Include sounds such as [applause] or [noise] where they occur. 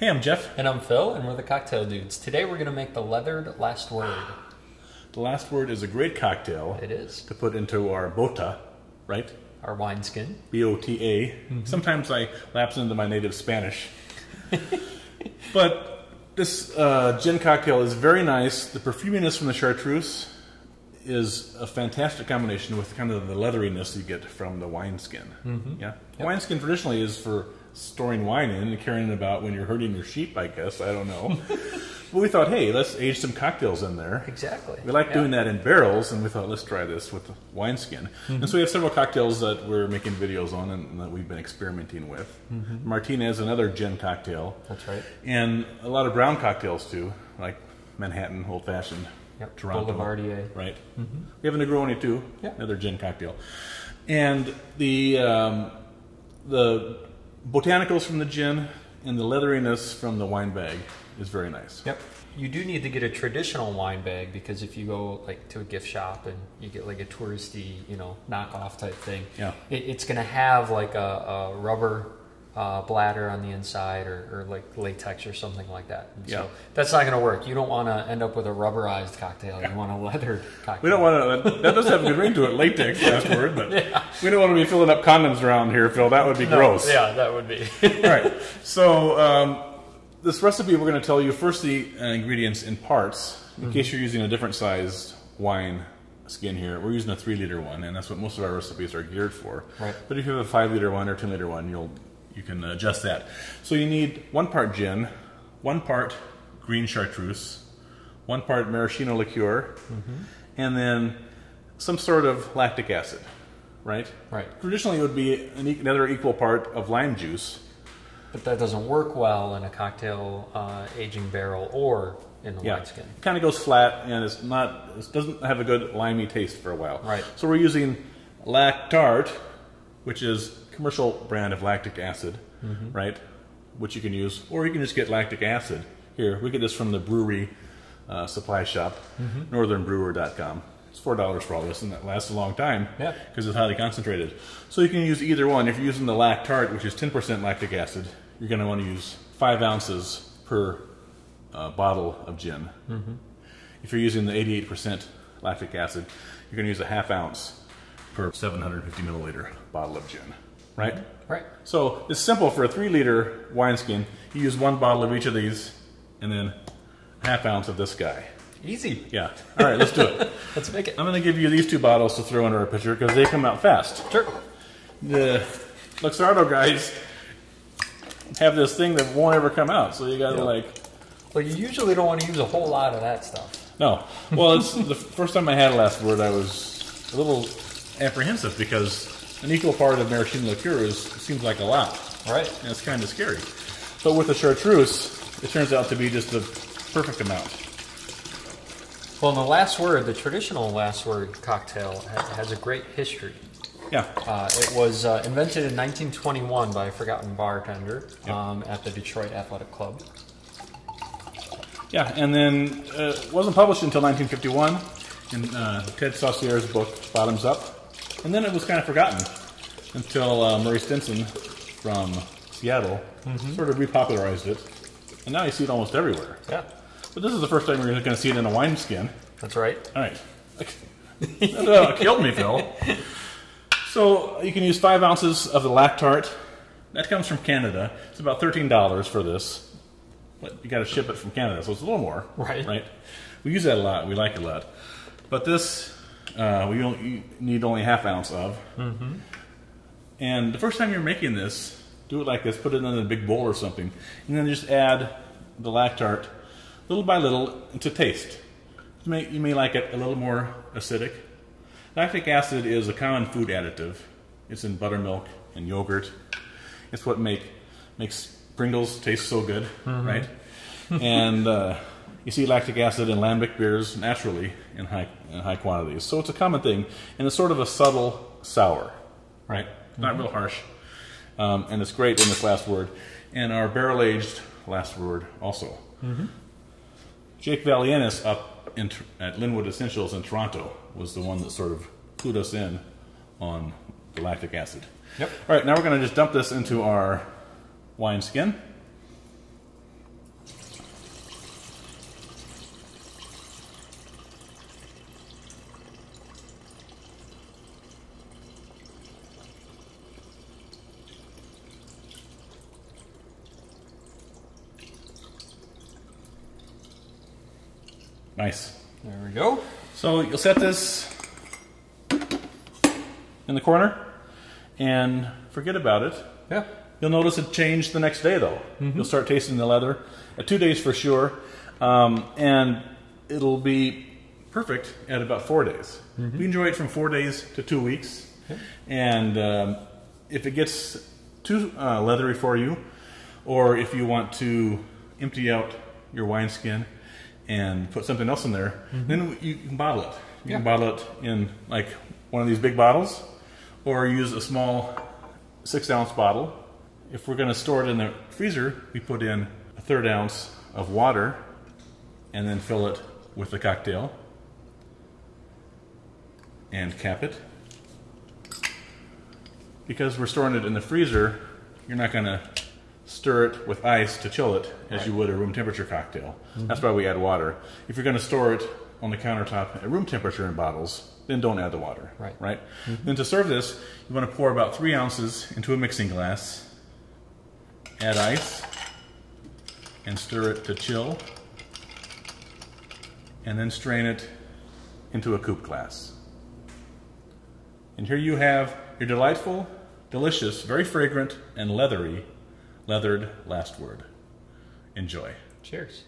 Hey, I'm Jeff. And I'm Phil, and we're the Cocktail Dudes. Today we're going to make the Leathered Last Word. The last word is a great cocktail It is. to put into our bota, right? Our wineskin. B O T A. Sometimes I lapse into my native Spanish. [laughs] but this uh, gin cocktail is very nice. The perfuminess from the chartreuse is a fantastic combination with kind of the leatheriness you get from the wineskin. Mm-hmm. Yeah, wineskin traditionally is for storing wine in and carrying it about when you're herding your sheep. I guess I don't know. [laughs] but we thought, hey, let's age some cocktails in there. Exactly. We like Yeah. doing that in barrels, and we thought, let's try this with the wineskin. And so we have several cocktails that we're making videos on and that we've been experimenting with. Martinez, another gin cocktail. That's right. And a lot of brown cocktails too, like Manhattan, Old Fashioned, Yep. Toronto. Boulevardier. Right. We have a Negroni too, Yeah. another gin cocktail. And the, um, the botanicals from the gin and the leatheriness from the wine bag is very nice. Yep. You do need to get a traditional wine bag because if you go like to a gift shop and you get like a touristy, you know, knockoff type thing, Yeah. it, it's going to have like a, a rubber uh, bladder on the inside or, or like latex or something like that. And Yeah. So that's not going to work. You don't want to end up with a rubberized cocktail. You want a leathered cocktail. We don't want to. That does have a good ring to it, latex [laughs] last word, but we don't want to be filling up condoms around here, Phil. That would be No, gross. Yeah, that would be. [laughs] All right. So um, this recipe, we're going to tell you first the uh, ingredients in parts, in case you're using a different sized wine skin here. We're using a three liter one, and that's what most of our recipes are geared for. Right. But if you have a five liter one or ten liter one, you'll you can adjust that. So you need one part gin, one part green chartreuse, one part maraschino liqueur, and then some sort of lactic acid. Right. Right. Traditionally, it would be an another equal part of lime juice. But that doesn't work well in a cocktail uh, aging barrel or in the Yeah, wineskin. it kind of goes flat and it's not. It doesn't have a good limey taste for a while. Right. So we're using Lactart, which is commercial brand of lactic acid, Mm-hmm. right? Which you can use, or you can just get lactic acid. Here, we get this from the brewery uh, supply shop, Mm-hmm. northernbrewer.com. It's four dollars for all this, and that lasts a long time Yeah. because it's highly concentrated. So you can use either one. If you're using the Lactart, which is 10% lactic acid, you're going to want to use five ounces per uh, bottle of gin. If you're using the 88% lactic acid, you're going to use a half ounce per 750 milliliter bottle of gin, right? Right. So it's simple for a three liter wineskin. You use one bottle of each of these, and then half ounce of this guy. Easy. Yeah. All right, let's do it. [laughs] Let's make it. I'm going to give you these two bottles to throw into our pitcher because they come out fast. Sure. The Luxardo guys have this thing that won't ever come out, so you got to Yeah. like Well, you usually don't want to use a whole lot of that stuff. No. Well, it's the first time I had a last word, I was a little apprehensive because an equal part of maraschino liqueur is, seems like a lot, Right. and it's kind of scary. But with the chartreuse, it turns out to be just the perfect amount. Well, in the last word, the traditional last word cocktail ha- has a great history. Yeah. Uh, it was uh, invented in 1921 by a forgotten bartender um, at the Detroit Athletic Club. Yeah, and then uh, it wasn't published until 1951 in uh, Ted Saucier's book Bottoms Up, and then it was kind of forgotten until uh, Murray Stenson from Seattle sort of repopularized it, and now you see it almost everywhere. Yeah, But this is the first time we're going to see it in a wine skin. that's right. All right. [laughs] that killed me, Phil. So you can use five ounces of the Lactart. That comes from Canada. It's about thirteen dollars for this, but you got to ship it from Canada, so it's a little more. Right. Right. We use that a lot. We like it a lot. But this, uh, we only, need only half ounce of. Mm-hmm. And the first time you're making this, do it like this. Put it in a big bowl or something, and then just add the Lactart, little by little, to taste. You may, you may like it a little more acidic. Lactic acid is a common food additive. It's in buttermilk and yogurt. It's what make makes Pringles taste so good, right? and uh, you see lactic acid in lambic beers naturally in high in high quantities. So it's a common thing, and it's sort of a subtle sour, right? Not real harsh, um, and it's great in this last word. And our barrel aged last word also. Jake Valianes up in, at Linwood Essentials in Toronto was the one that sort of clued us in on the lactic acid. Yep. All right, now we're going to just dump this into our wine skin. Nice. There we go. So you'll set this in the corner and forget about it. Yeah. You'll notice it changed the next day, though. You'll start tasting the leather. At two days for sure, um, and it'll be perfect at about four days. We enjoy it from four days to two weeks, and um, if it gets too uh, leathery for you, or if you want to empty out your wineskin and put something else in there, mm-hmm. then you can bottle it. You can bottle it in like one of these big bottles, or use a small six ounce bottle. If we're going to store it in the freezer, we put in a third ounce of water and then fill it with the cocktail and cap it. Because we're storing it in the freezer, you're not going to stir it with ice to chill it as you would a room temperature cocktail. That's why we add water. If you're going to store it on the countertop at room temperature in bottles, then don't add the water. Right. Right. Mm-hmm. Then to serve this, you want to pour about three ounces into a mixing glass. Add ice and stir it to chill, and then strain it into a coupe glass. And here you have your delightful, delicious, very fragrant, and leathery leathered last word. Enjoy. Cheers.